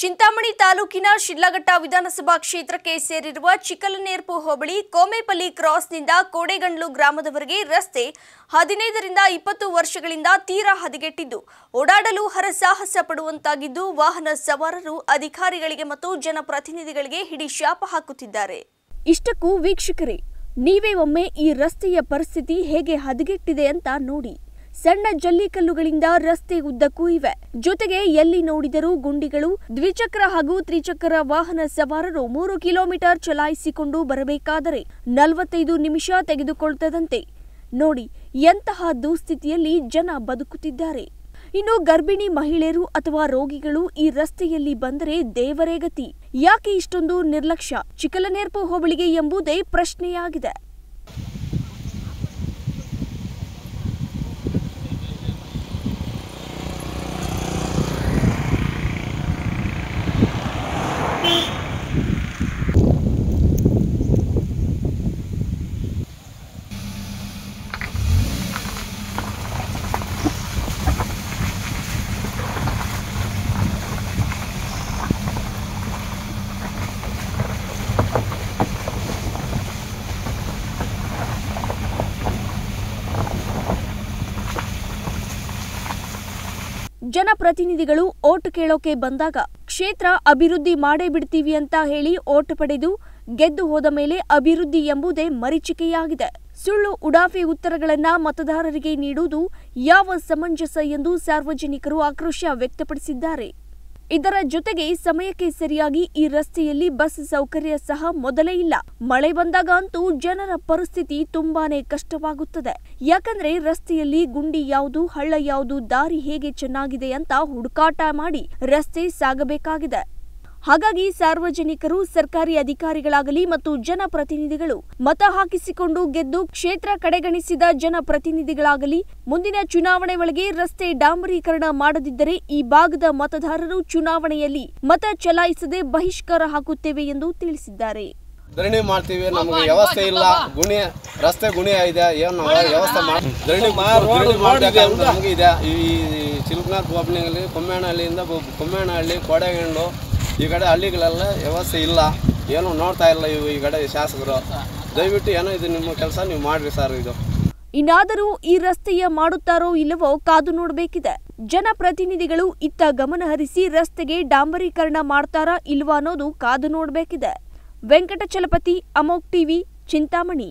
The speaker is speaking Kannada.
ಚಿಂತಾಮಣಿ ತಾಲೂಕಿನ ಶಿಡ್ಲಘಟ್ಟ ವಿಧಾನಸಭಾ ಕ್ಷೇತ್ರಕ್ಕೆ ಸೇರಿರುವ ಚಿಕ್ಕಲನೇರ್ಪು ಹೋಬಳಿ ಕೋಮೆಪಲ್ಲಿ ಕ್ರಾಸ್ನಿಂದ ಕೋಡೆಗಂಡ್ಲು ಗ್ರಾಮದವರೆಗೆ ರಸ್ತೆ ಹದಿನೈದರಿಂದ ಇಪ್ಪತ್ತು ವರ್ಷಗಳಿಂದ ತೀರಾ ಹದಗೆಟ್ಟಿದ್ದು. ಓಡಾಡಲು ಹರಸಾಹಸ ಪಡುವಂತಾಗಿದ್ದು, ವಾಹನ ಸವಾರರು, ಅಧಿಕಾರಿಗಳಿಗೆ ಮತ್ತು ಜನಪ್ರತಿನಿಧಿಗಳಿಗೆ ಹಿಡಿ ಶಾಪ ಹಾಕುತ್ತಿದ್ದಾರೆ. ಇಷ್ಟಕ್ಕೂ ವೀಕ್ಷಕರೇ, ನೀವೇ ಒಮ್ಮೆ ಈ ರಸ್ತೆಯ ಪರಿಸ್ಥಿತಿ ಹೇಗೆ ಹದಗೆಟ್ಟಿದೆ ಅಂತ ನೋಡಿ. ಸಣ್ಣ ಜಲ್ಲಿಕಲ್ಲುಗಳಿಂದ ರಸ್ತೆ ಉದ್ದಕ್ಕೂ ಇವೆ. ಜೊತೆಗೆ ಎಲ್ಲಿ ನೋಡಿದರೂ ಗುಂಡಿಗಳು, ದ್ವಿಚಕ್ರ ಹಾಗೂ ತ್ರಿಚಕ್ರ ವಾಹನ ಸವಾರರು ಮೂರು ಕಿಲೋಮೀಟರ್ ಚಲಾಯಿಸಿಕೊಂಡು ಬರಬೇಕಾದರೆ ನಲವತ್ತೈದು ನಿಮಿಷ ತೆಗೆದುಕೊಳ್ತದಂತೆ. ನೋಡಿ, ಎಂತಹ ದುಸ್ಥಿತಿಯಲ್ಲಿ ಜನ ಬದುಕುತ್ತಿದ್ದಾರೆ. ಇನ್ನು ಗರ್ಭಿಣಿ ಮಹಿಳೆಯರು ಅಥವಾ ರೋಗಿಗಳು ಈ ರಸ್ತೆಯಲ್ಲಿ ಬಂದರೆ ದೇವರೇ ಗತಿ. ಯಾಕೆ ಇಷ್ಟೊಂದು ನಿರ್ಲಕ್ಷ್ಯ? ಚಿಕ್ಕಲನೇರ್ಪು ಹೋಬಳಿಗೆ ಎಂಬುದೇ ಪ್ರಶ್ನೆಯಾಗಿದೆ. ಜನಪ್ರತಿನಿಧಿಗಳು ಓಟ್ ಕೇಳೋಕೆ ಬಂದಾಗ ಕ್ಷೇತ್ರ ಅಭಿವೃದ್ಧಿ ಮಾಡೇ ಬಿಡ್ತೀವಿ ಅಂತ ಹೇಳಿ ಓಟ್ ಪಡೆದು ಗೆದ್ದು ಹೋದ ಮೇಲೆ ಅಭಿವೃದ್ಧಿ ಎಂಬುದೇ ಮರೀಚಿಕೆಯಾಗಿದೆ. ಸುಳ್ಳು, ಉಡಾಫಿ ಉತ್ತರಗಳನ್ನ ಮತದಾರರಿಗೆ ನೀಡುವುದು ಯಾವ ಸಮಂಜಸ ಎಂದು ಸಾರ್ವಜನಿಕರು ಆಕ್ರೋಶ ವ್ಯಕ್ತಪಡಿಸಿದ್ದಾರೆ. ಇದರ ಜೊತೆಗೆ ಸಮಯಕ್ಕೆ ಸರಿಯಾಗಿ ಈ ರಸ್ತೆಯಲ್ಲಿ ಬಸ್ ಸೌಕರ್ಯ ಸಹ ಮೊದಲೇ ಇಲ್ಲ. ಮಳೆ ಬಂದಾಗ ಅಂತೂ ಜನರ ಪರಿಸ್ಥಿತಿ ತುಂಬಾನೇ ಕಷ್ಟವಾಗುತ್ತದೆ. ಯಾಕಂದ್ರೆ ರಸ್ತೆಯಲ್ಲಿ ಗುಂಡಿ ಯಾವುದು, ಹಳ್ಳ ಯಾವುದು, ದಾರಿ ಹೇಗೆ ಚೆನ್ನಾಗಿದೆ ಅಂತ ಹುಡುಕಾಟ ಮಾಡಿ ರಸ್ತೆ ಸಾಗಬೇಕಾಗಿದೆ. ಹಾಗಾಗಿ ಸಾರ್ವಜನಿಕರು, ಸರ್ಕಾರಿ ಅಧಿಕಾರಿಗಳಾಗಲಿ ಮತ್ತು ಜನಪ್ರತಿನಿಧಿಗಳು ಮತ ಹಾಕಿಸಿಕೊಂಡು ಗೆದ್ದು ಕ್ಷೇತ್ರ ಕಡೆಗಣಿಸಿದ ಜನಪ್ರತಿನಿಧಿಗಳಾಗಲಿ, ಮುಂದಿನ ಚುನಾವಣೆ ಒಳಗೆ ರಸ್ತೆ ಡಾಂಬರೀಕರಣ ಮಾಡದಿದ್ದರೆ ಈ ಭಾಗದ ಮತದಾರರು ಚುನಾವಣೆಯಲ್ಲಿ ಮತ ಚಲಾಯಿಸದೆ ಬಹಿಷ್ಕಾರ ಹಾಕುತ್ತೇವೆ ಎಂದು ತಿಳಿಸಿದ್ದಾರೆ. ಧರಣಿ ಮಾಡ್ತೀವಿ, ನಮ್ಗೆ ವ್ಯವಸ್ಥೆ ಇಲ್ಲ, ಗುಣಿ, ರಸ್ತೆ ಗುಣಿ ಇದೆ, ಏನು ವ್ಯವಸ್ಥೆ ಮಾಡಿ ಧರಣಿ ಇದೆ. ಈ ಚಿಲ್ಕನಾಥ್ ಹೋಬಳಿನಲ್ಲಿ ಕೊಮ್ಮೇನಹಳ್ಳಿಯಿಂದ ಕೊಮ್ಮೇಣಹಳ್ಳಿ ಕೋಡೆಗಂಡು ಈ ಕಡೆ ಹಳ್ಳಿಗಳೆಲ್ಲ ವ್ಯವಸ್ಥೆ ಇಲ್ಲ. ಏನು ನೋಡ್ತಾ ಇಲ್ಲ ಇವು ಈ ಕಡೆ ಶಾಸಕರು. ದಯವಿಟ್ಟು ಏನೋ ಇದು ನಿಮ್ಮ ಕೆಲಸ, ನೀವು ಮಾಡ್ರಿ ಸರ್ ಇದು. ಇನ್ನಾದರೂ ಈ ರಸ್ತೆಯ ಮಾಡುತ್ತಾರೋ ಇಲ್ಲವೋ ಕಾದು ನೋಡಬೇಕಿದೆ. ಜನಪ್ರತಿನಿಧಿಗಳು ಇತ್ತ ಗಮನ ಹರಿಸಿ ರಸ್ತೆಗೆ ಡಾಂಬರೀಕರಣ ಮಾಡ್ತಾರಾ ಇಲ್ವಾ ಅನ್ನೋದು ಕಾದು ನೋಡಬೇಕಿದೆ. ವೆಂಕಟಚಲಪತಿ, ಅಮೋಕ್ ಟಿವಿ, ಚಿಂತಾಮಣಿ.